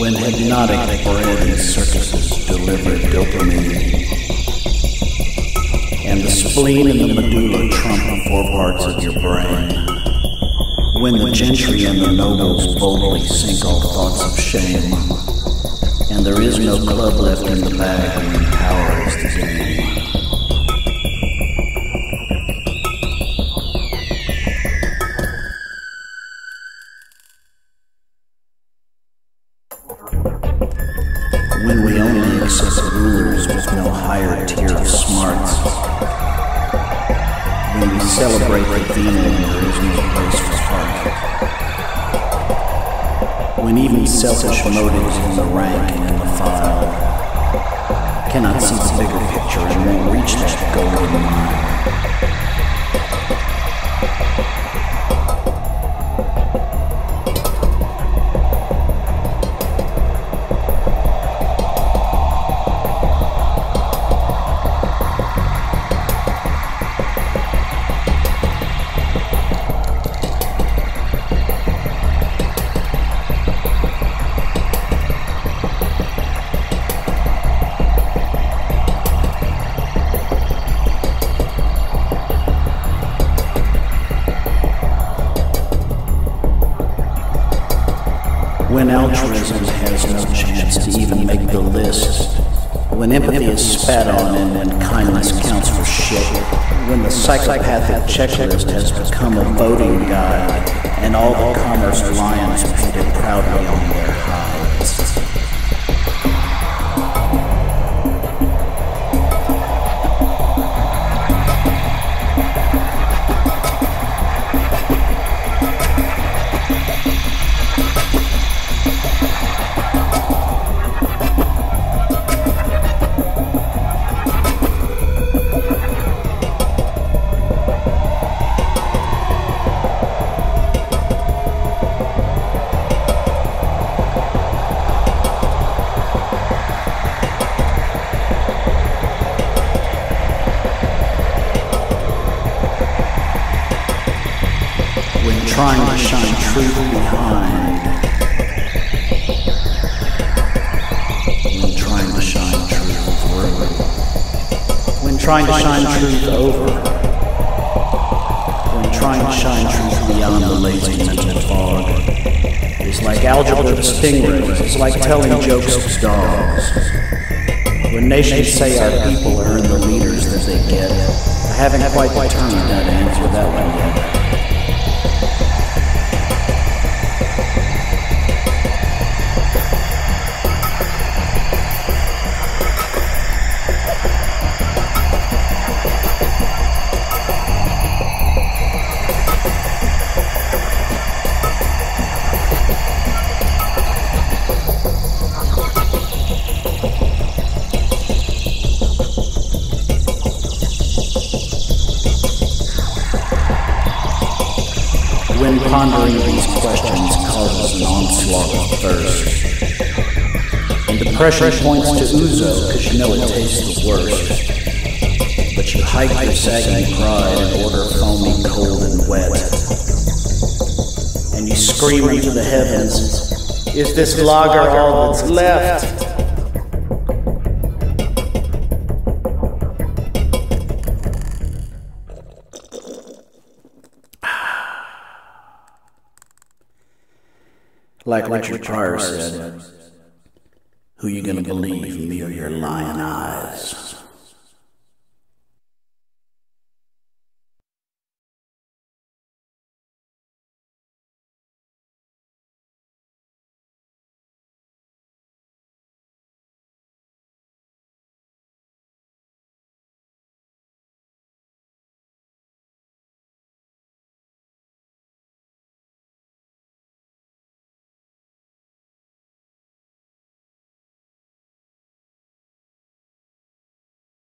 when hypnotic bread and circuses deliver dopamine, and the spleen and the medulla trump fore parts of your brain, when the gentry and the nobles boldly sink all thoughts of shame, and there is no club left in the bag when power is the game. When we only accept rulers with no higher tier of smarts. When we celebrate the demon there is no place for heart. When even selfish motives in the rank and in the file cannot see the bigger picture and won't reach that golden When altruism has no chance to even make the list. When empathy is spat on and, and kindness counts for shit. When the psychopathic checklist has become a voting guide and all the commerce lions trying to shine truth behind. When trying to shine truth through. When trying to shine truth over. When trying to shine truth beyond the lazy mental fog. It's like algebra to stingrays. It's like telling jokes to dogs. When nations say our people earn the leaders that they get, I haven't quite determined how to answer that one yet. Pondering these questions causes an onslaught of thirst. And depression points to ouzo because you know it tastes the worst. But you hike your sagging pride and order foamy cold and wet. And you scream into the heavens, Is this lager all that's left? Like Richard Pryor said, who you gonna believe, me or your lion eyes?